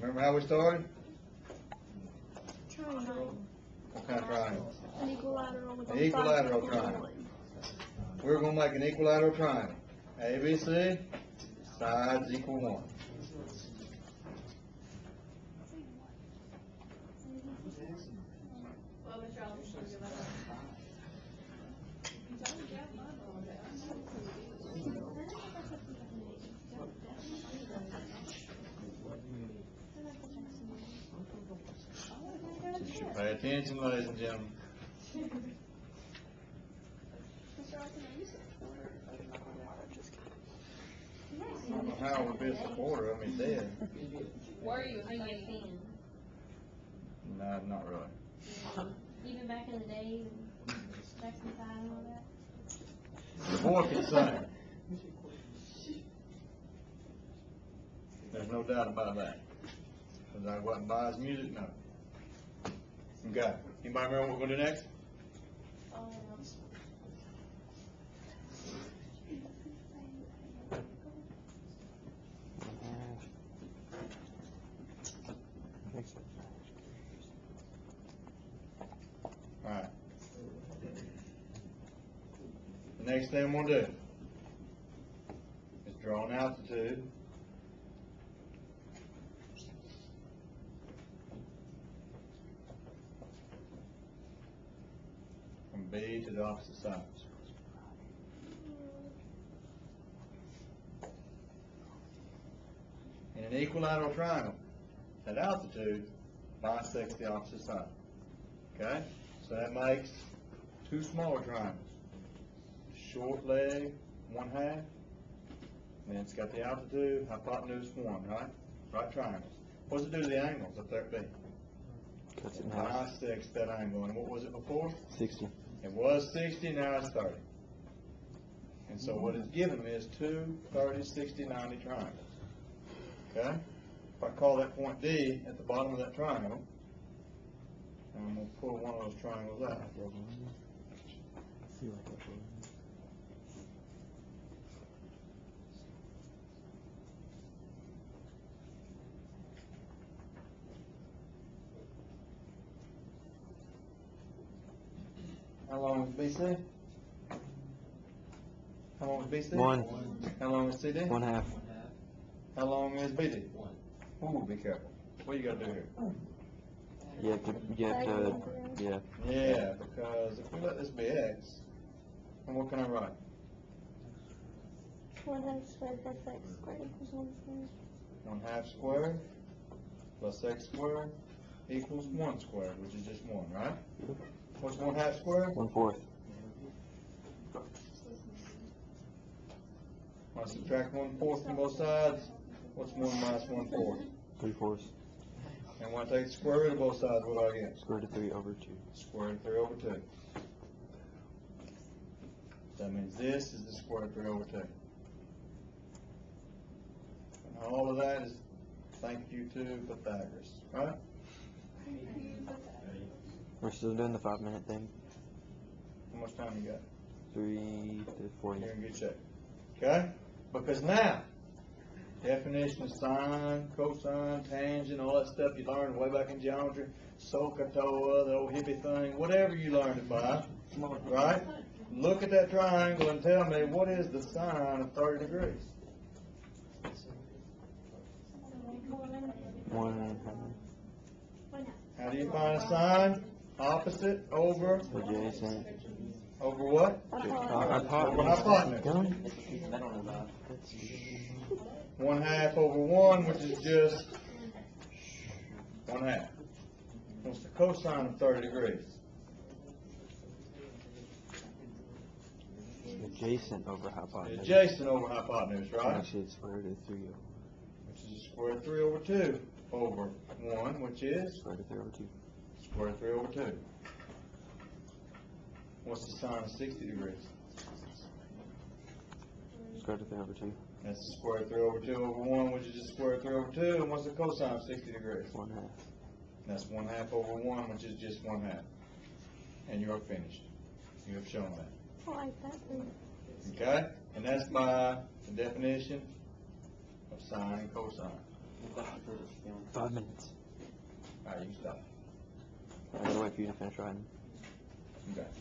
Remember how we started? Triangle. What kind of triangle? An equilateral with An equilateral triangle. We're gonna make an equilateral triangle. ABC, sides equal one. Pay attention, ladies and gentlemen. I don't know how we be a supporter, I mean, dead. Were you a fan? No, not really. Even back in the day, Jackson Five and all that? The boy can sing. There's no doubt about that. Cause I wasn't buy his music, no. Okay, anybody remember what we're gonna do next? Oh, Alright. The next thing I'm gonna do is draw an altitude. B to the opposite side. In an equilateral triangle, at altitude bisects the opposite side. Okay? So that makes two smaller triangles. Short leg, one half, and it's got the altitude, hypotenuse one, right? Right triangles. What does it do to the angles up there at B? Cuts it half. Bisects that angle, and what was it before? Sixty. It was sixty, now it's thirty. And so what it's giving me is two 30, 60, 90 triangles. Okay? If I call that point D at the bottom of that triangle, and I'm gonna pull one of those triangles out. How long is BC? How long is BC? One. How long is CD? One half. How long is BD? One. Ooh, be careful. What you gotta do here? You have to, you have to, yeah. Yeah, because if we let this be X, then what can I write? One half squared plus x squared equals one squared. One half squared plus X squared equals one squared, which is just one, right? What's one half squared? One fourth. I subtract one fourth from both sides. What's one minus one fourth? Three fourths. And when I take the square root of both sides, what do I get? Square root of three over two. Square root of three over two. That means this is the square root of three over two. And all of that is thank you to Pythagoras, right? We're still doing the five minute thing. How much time you got? Three to forty. You're in good shape. Okay? Because now, definition of sine, cosine, tangent, all that stuff you learned way back in geometry, SOHCAHTOA, the old hippie thing, whatever you learned it by, right? Look at that triangle and tell me what is the sine of 30 degrees? One How do you find a sine? Opposite over. Adjacent. over what? Uh, Over hypotenuse. hypotenuse. Done. One half over one, which is just one half. What's the cosine of 30 degrees? Adjacent over hypotenuse. Adjacent over hypotenuse, right? Actually, it's square root of three over. Which is square root of three over two over one, which is Square root of three over two. Square three over two. What's the sine of 60 degrees? Square root of three over two. That's the square root of three over two over one, which is just square root of three over two. And what's the cosine of 60 degrees? One half. That's one half over one, which is just one half. And you're finished. You have shown that. I like that too. Okay? And that's by the definition of sine and cosine. Five minutes. Alright, you can stop. I gotta wait for you to finish writing. Okay.